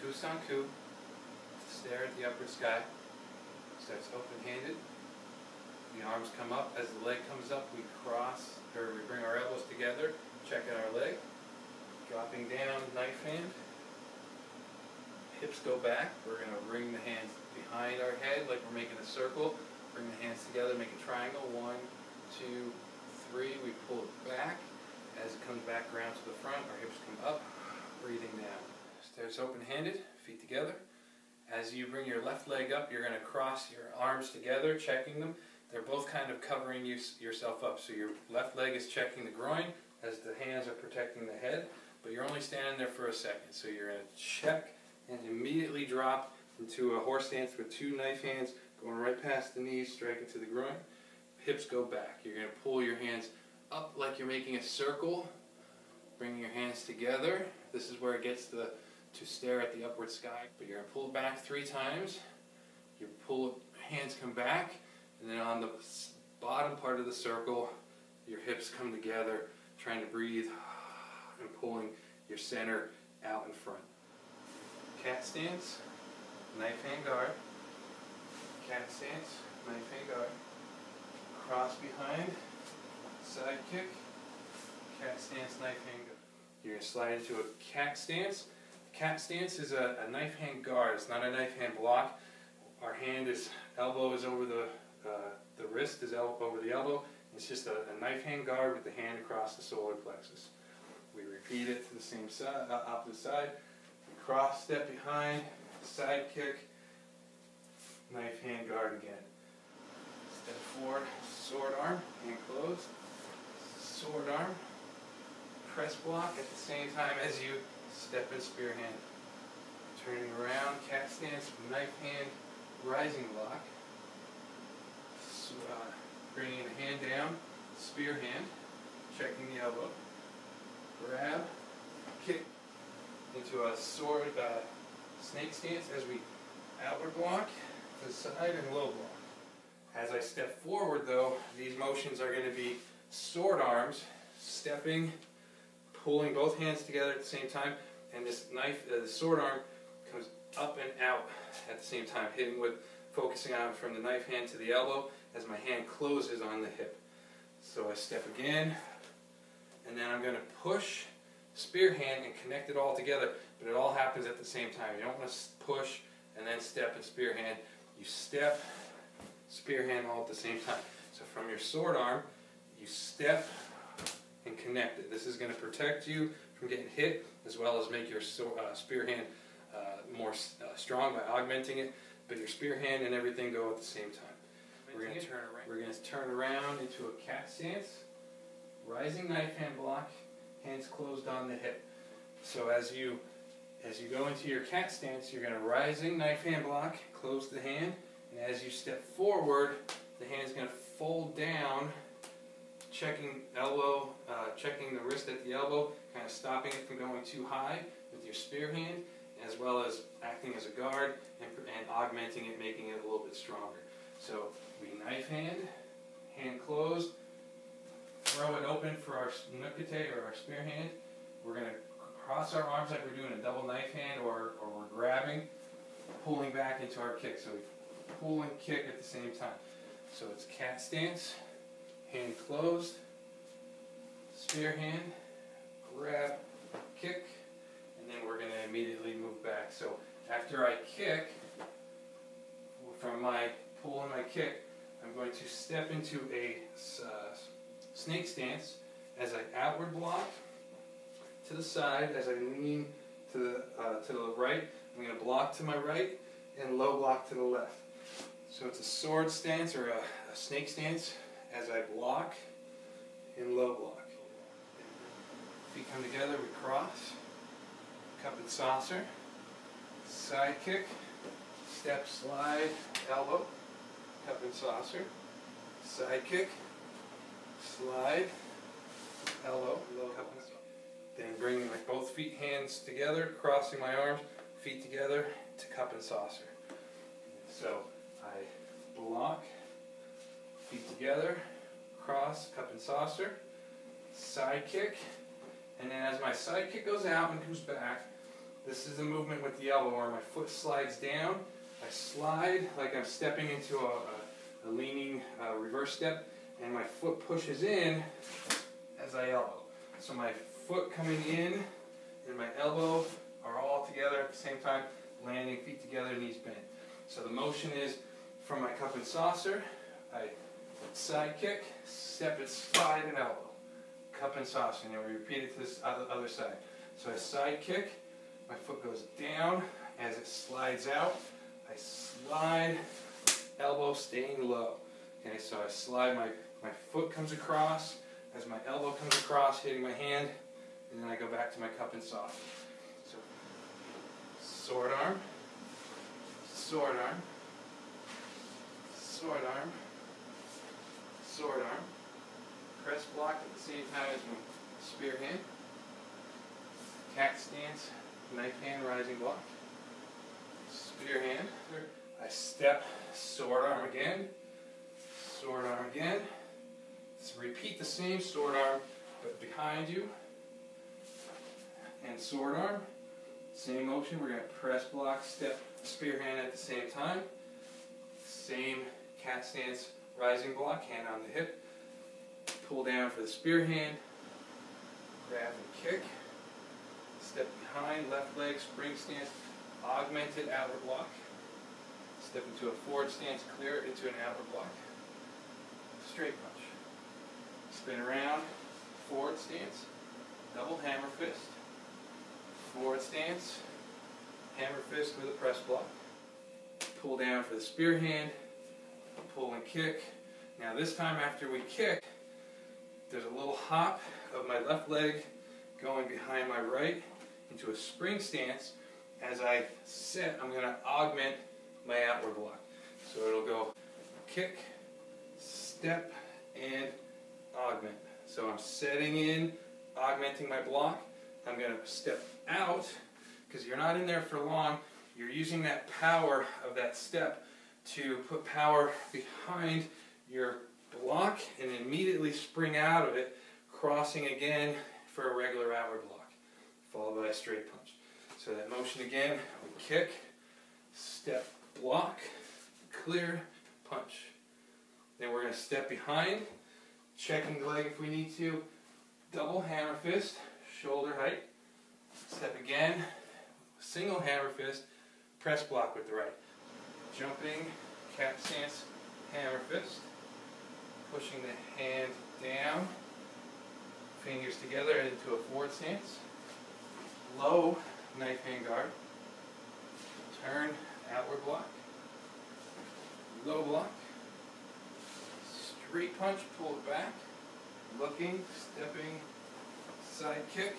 Kusanku, stare at the upper sky, starts open-handed. The arms come up, as the leg comes up, we cross, or we bring our elbows together, check checking our leg, dropping down, knife hand. Hips go back, we're gonna bring the hands behind our head like we're making a circle, bring the hands together, make a triangle, one, two, three, we pull it back. As it comes back around to the front, our hips come up, breathing down. Stairs open-handed, feet together. As you bring your left leg up, you're going to cross your arms together, checking them. They're both kind of covering you, yourself up. So your left leg is checking the groin as the hands are protecting the head, but you're only standing there for a second. So you're going to check and immediately drop into a horse stance with two knife hands going right past the knees, striking to the groin. Hips go back. You're going to pull your hands up like you're making a circle, bringing your hands together. This is where it gets the to stare at the upward sky. But you're going to pull back three times. Your pull, hands come back, and then on the bottom part of the circle, your hips come together, trying to breathe and pulling your center out in front. Cat stance, knife hand guard. Cat stance, knife hand guard. Cross behind, side kick, cat stance, knife hand guard. You're going to slide into a cat stance. Cat stance is a, a, knife hand guard. It's not a knife hand block. Our hand is, elbow is over the, uh, the wrist is over the elbow. It's just a, a, knife hand guard with the hand across the solar plexus. We repeat it to the same side, uh, opposite side. We cross, step behind, side kick, knife hand guard again. Step forward, sword arm, hand closed, sword arm, press block at the same time as you step and spear hand. Turning around, cat stance, knife hand, rising block. So, uh, bringing the hand down, spear hand, checking the elbow. Grab, kick into a sword uh, snake stance as we outward block, to the side and low block. As I step forward though, these motions are going to be sword arms, stepping, pulling both hands together at the same time, and this knife, uh, the sword arm comes up and out at the same time, hitting with, focusing on from the knife hand to the elbow as my hand closes on the hip. So I step again, and then I'm going to push, spear hand, and connect it all together, but it all happens at the same time. You don't want to push and then step and spear hand. You step, spear hand all at the same time. So from your sword arm, you step and connect it. This is going to protect you from getting hit as well as make your uh, spear hand uh, more uh, strong by augmenting it, but your spear hand and everything go at the same time. We're going to turn around. We're going to turn around into a cat stance, rising knife hand block, hands closed on the hip. So as you as you go into your cat stance, you're going to rising knife hand block, close the hand, and as you step forward, the hand's going to fold down, checking elbow, uh, checking the wrist at the elbow, kind of stopping it from going too high with your spear hand, as well as acting as a guard and, and augmenting it, making it a little bit stronger. So we knife hand, hand closed, throw it open for our nukite or our spear hand. We're going to cross our arms like we're doing a double knife hand or, or we're grabbing, pulling back into our kick. So we pull and kick at the same time. So it's cat stance, hand closed, spear hand, grab, kick, and then we're going to immediately move back. So after I kick, from my pull and my kick, I'm going to step into a uh, snake stance as I outward block to the side, as I lean to the, uh, to the right. I'm going to block to my right and low block to the left. So it's a sword stance or a, a snake stance as I block and low block. Feet come together, we cross, cup and saucer, side kick, step, slide, elbow, cup and saucer, side kick, slide, elbow, cup and saucer. Then bringing my both feet hands together, crossing my arms, feet together to cup and saucer. So I block, feet together, cross, cup and saucer, side kick, and then as my side kick goes out and comes back, This is a movement with the elbow where my foot slides down. I slide like I'm stepping into a, a, a leaning uh, reverse step, and my foot pushes in as I elbow. So my foot coming in and my elbow are all together at the same time, landing feet together, knees bent. So the motion is from my cup and saucer, I side kick, step it slide and elbow. Cup and saucer, and then we repeat it to this other, other side. So I side kick, my foot goes down as it slides out. I slide, elbow staying low. Okay, so I slide, my, my foot comes across as my elbow comes across, hitting my hand, and then I go back to my cup and saucer. So, sword arm, sword arm, sword arm, sword arm, press block at the same time as my spear hand, cat stance, knife hand, rising block, spear hand, I step, sword arm again, sword arm again, so repeat the same sword arm, but behind you, and sword arm, same motion, we're going to press block, step, spear hand at the same time, same cat stance, rising block, hand on the hip, pull down for the spear hand, grab and kick, step behind, left leg, spring stance, augmented outward block, step into a forward stance, clear into an outward block, straight punch, spin around, forward stance, double hammer fist, forward stance, hammer fist with a press block, pull down for the spear hand, pull and kick. Now this time after we kick, there's a little hop of my left leg going behind my right into a spring stance. As I sit, I'm going to augment my outward block. So it'll go kick, step, and augment. So I'm setting in, augmenting my block. I'm going to step out, because you're not in there for long, you're using that power of that step to put power behind your block and immediately spring out of it, crossing again for a regular outward block, followed by a straight punch. So that motion again, we kick, step, block, clear, punch. Then we're going to step behind, checking the leg if we need to, double hammer fist, shoulder height, step again, single hammer fist, press block with the right. Jumping, cat stance, hammer fist, pushing the hand down, fingers together into a forward stance, low knife hand guard, turn, outward block, low block, straight punch, pull it back, looking, stepping, side kick,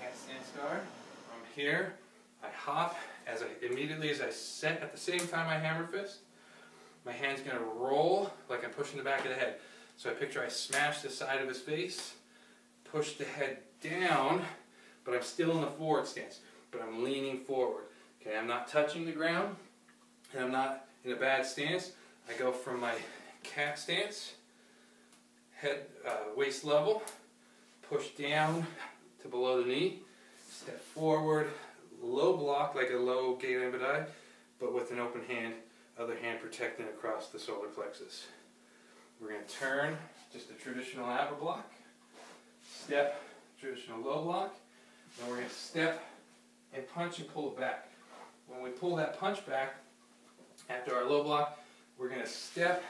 cat stance guard. From here, I hop as I immediately as I set at the same time I hammer fist. My hand's going to roll like I'm pushing the back of the head. So I picture I smash the side of his face, push the head down, but I'm still in the forward stance, but I'm leaning forward. Okay, I'm not touching the ground, and I'm not in a bad stance. I go from my cat stance, head uh, waist level, push down to below the knee, step forward, low block like a low gedan barai, but with an open hand, other hand protecting across the solar plexus. We're going to turn, just a traditional outward block, step, traditional low block, then we're going to step and punch and pull it back. When we pull that punch back, after our low block, we're going to step,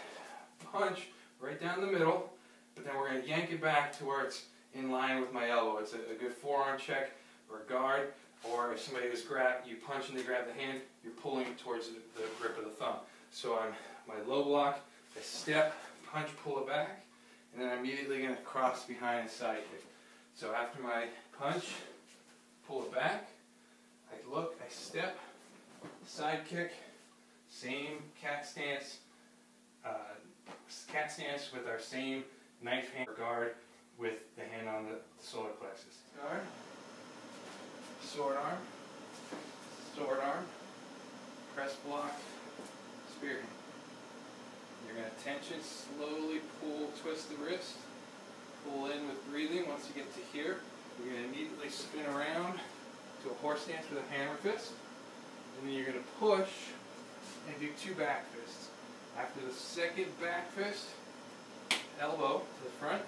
punch right down the middle, but then we're going to yank it back to where it's in line with my elbow. It's a, a good forearm check or guard, or if somebody was grab, you punch and they grab the hand, you're pulling it towards the, grip of the thumb. So on my low block, I step, punch, pull it back, and then I'm immediately going to cross behind and side kick. So after my punch, pull it back, I look, I step, side kick, same cat stance, uh, cat stance with our same knife hand guard with the hand on the solar plexus. Guard, sword arm, sword arm, press block, spear hand. You're going to tension, slowly pull, twist the wrist, pull in with breathing. Once you get to here, you're going to immediately spin around, to a horse stance with a hammer fist. And then you're going to push and do two back fists. After the second back fist, elbow to the front,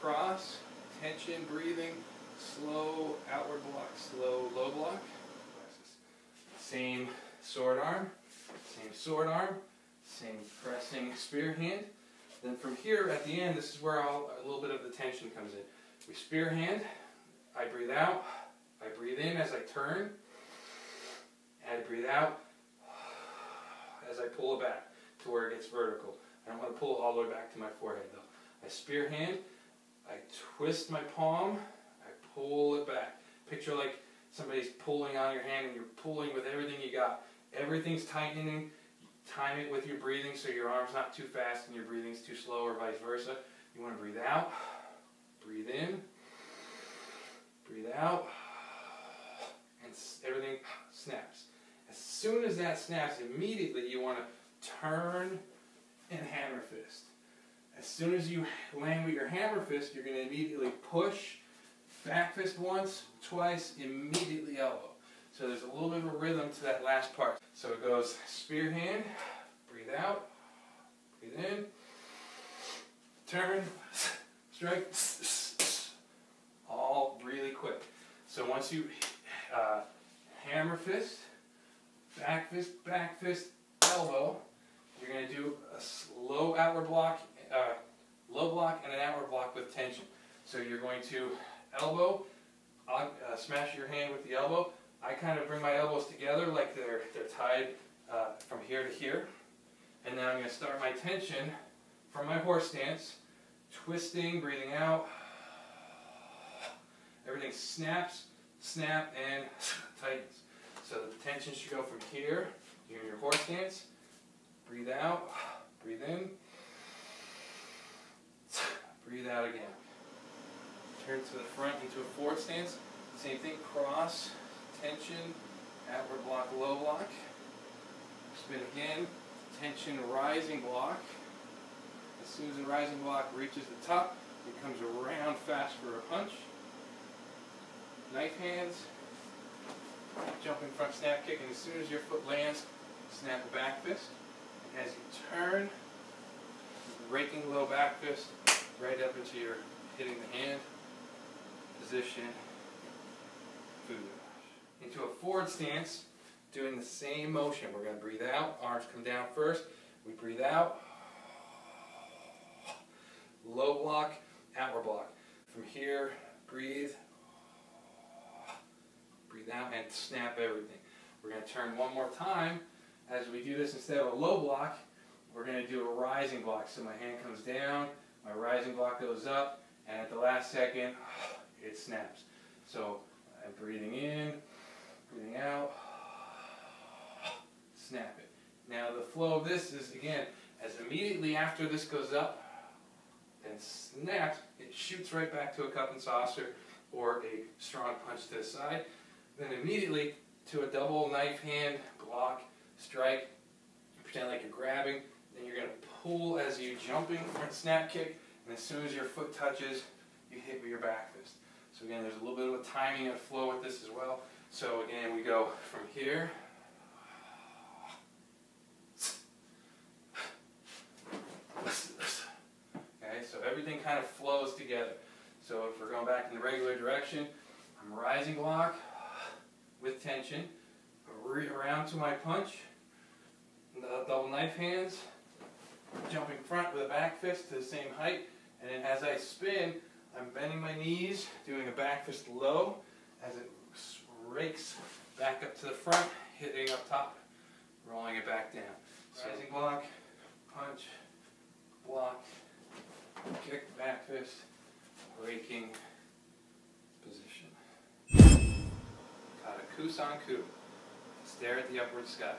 cross, tension, breathing, slow outward block, slow low block. Same sword arm, same sword arm, same pressing spear hand. Then from here at the end, this is where I'll, a little bit of the tension comes in. We spear hand, I breathe out, I breathe in as I turn, and I breathe out as I pull it back to where it gets vertical. I don't want to pull it all the way back to my forehead though. I spear hand, I twist my palm, pull it back. Picture like somebody's pulling on your hand and you're pulling with everything you got. Everything's tightening. Time it with your breathing so your arm's not too fast and your breathing's too slow or vice versa. You want to breathe out, breathe in, breathe out, and everything snaps. As soon as that snaps, immediately you want to turn and hammer fist. As soon as you land with your hammer fist, you're going to immediately push, back fist once, twice, immediately elbow. So there's a little bit of a rhythm to that last part. So it goes spear hand, breathe out, breathe in, turn, strike, all really quick. So once you uh, hammer fist, back fist, back fist, elbow, you're going to do a slow outward block, uh, low block, and an outward block with tension. So you're going to elbow, uh, smash your hand with the elbow. I kind of bring my elbows together like they're, they're tied uh, from here to here. And then I'm going to start my tension from my horse stance, twisting, breathing out. Everything snaps, snap, and tightens. So the tension should go from here, you're in your horse stance, breathe out, breathe in, breathe out again. Turn to the front into a forward stance. Same thing, cross, tension, outward block, low block. Spin again, tension, rising block. As soon as the rising block reaches the top, it comes around fast for a punch. Knife hands, jumping front snap kick, and as soon as your foot lands, snap a back fist. As you turn, raking low back fist right up into your hitting the hand position, food. Into a forward stance, doing the same motion. We're going to breathe out, arms come down first. We breathe out, low block, outward block. From here, breathe, breathe out, and snap everything. We're going to turn one more time. As we do this, instead of a low block, we're going to do a rising block. So my hand comes down, my rising block goes up, and at the last second, it snaps. So I'm breathing in, breathing out, snap it. Now the flow of this is, again, as immediately after this goes up and snaps, it shoots right back to a cup and saucer or a strong punch to the side. Then immediately to a double knife hand block, strike, pretend like you're grabbing, then you're going to pull as you jumping front snap kick, and as soon as your foot touches, you hit with your back fist. Again, there's a little bit of a timing and flow with this as well. So again, we go from here. Okay, so everything kind of flows together. So if we're going back in the regular direction, I'm rising block with tension, around to my punch, double knife hands, jumping front with a back fist to the same height, and then as I spin, I'm bending my knees, doing a back fist low as it rakes back up to the front, hitting up top, rolling it back down. Rising block, punch, block, kick, back fist, raking position. Kata Kusanku. Stare at the upward sky.